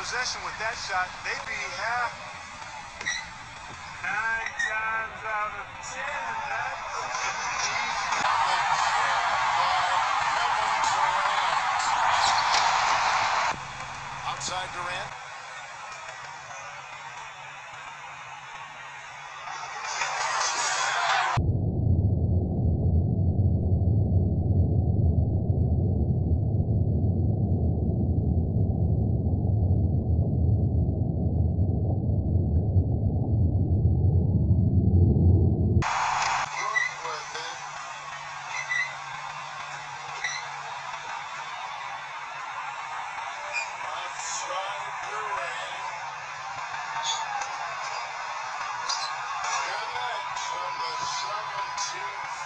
possession with that shot, they'd be half. Nine times out of ten, Outside Durant. Good